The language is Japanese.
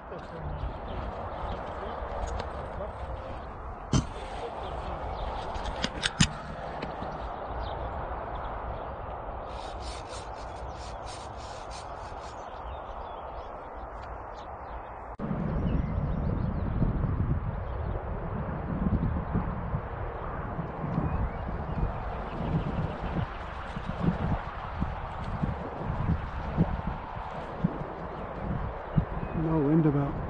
結構するな。No wind about.